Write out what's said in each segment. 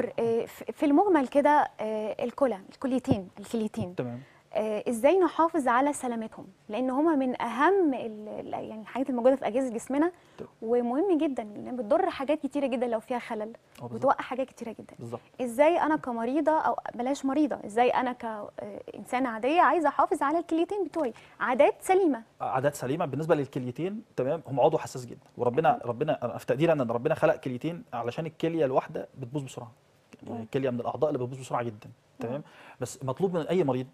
دكتور آه، في المجمل كده آه، الكلى الكليتين الكليتين. تمام. آه، إزاي نحافظ على سلامتهم؟ لأن هما من أهم يعني الحاجات الموجودة في أجهزة جسمنا. ومهم جدا لأن بتضر حاجات كتيرة جدا لو فيها خلل وتوقع حاجات كتيرة جدا. بالظبط. إزاي أنا كمريضة أو بلاش مريضة إزاي أنا كانسانه عادية عايزة أحافظ على الكليتين بتوعي؟ عادات سليمة. عادات سليمة. بالنسبة للكليتين تمام هم عضو حساس جدا. وربنا ربنا في تقديري أن ربنا خلق كليتين علشان الكلية الواحدة بتبوظ بسرعة. يعني مم. الكليه من الأعضاء اللي بتبوظ بسرعة جدا تمام بس مطلوب من أي مريض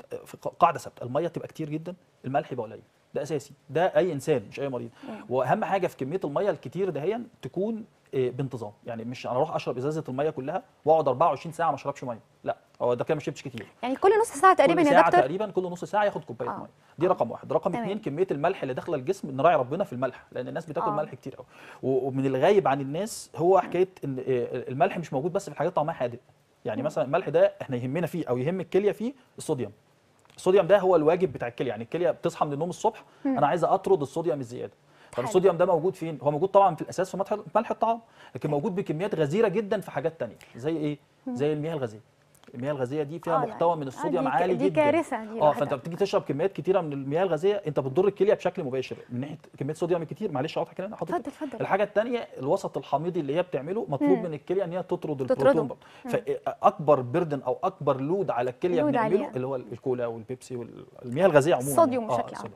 قاعدة ثابتة المية تبقى كتير جدا الملح يبقى قليل ده أساسي ده أي إنسان مش أي مريض مم. وأهم حاجة في كمية المية الكتير دهيا تكون آه، بانتظام يعني مش أنا أروح أشرب إزازة المية كلها وأقعد 24 ساعة ما أشربش مية لا هو ده كده ما شربتش كتير. يعني كل نص ساعة تقريبا كل يا ساعة دكتور؟ تقريبا كل نص ساعة ياخد كوباية آه. مية. دي رقم واحد. رقم. اثنين كمية الملح اللي داخلة الجسم نراعي ربنا في الملح لأن الناس بتاكل آه. ملح كتير قوي ومن الغايب عن الناس هو حكاية إن آه، الملح مش موجود بس في الحاجات طعمها حادق. يعني. مثلا الملح ده إحنا يهمنا فيه أو يهم الكلية فيه الصوديوم. الصوديوم ده هو الواجب بتاع الكلية. يعني الكلية بتصحى من النوم الصبح. أنا عايزه أطرد الصوديوم الزيادة. طب. الصوديوم ده موجود فين؟ هو موجود طبعا في الأساس في ملح الطعام لكن موجود بكميات غزيرة جدا في حاجات تانية. زي إيه؟ زي المياه الغازية. المياه الغازية دي فيها آه، محتوى يعني- من آه، الصوديوم دي ك- عالي دي جدا كارثة دي آه لوحدها. فأنت بتيجي تشرب كميات كتيرة من المياه الغازية أنت بتضر الكلية بشكل مباشر من ناحية كميه صوديوم كتير معلش اقطع كلام حضرتك اتفضل اتفضل الحاجة الثانية الوسط الحميضي اللي هي بتعمله مطلوب مم. من الكلية إن هي تطرد. البروتون. فاكبر بردن أو أكبر لود على الكلية بنعمله. اللي هو الكولا والبيبسي والمياه الغازية عموما الصوديوم آه، بشكل عام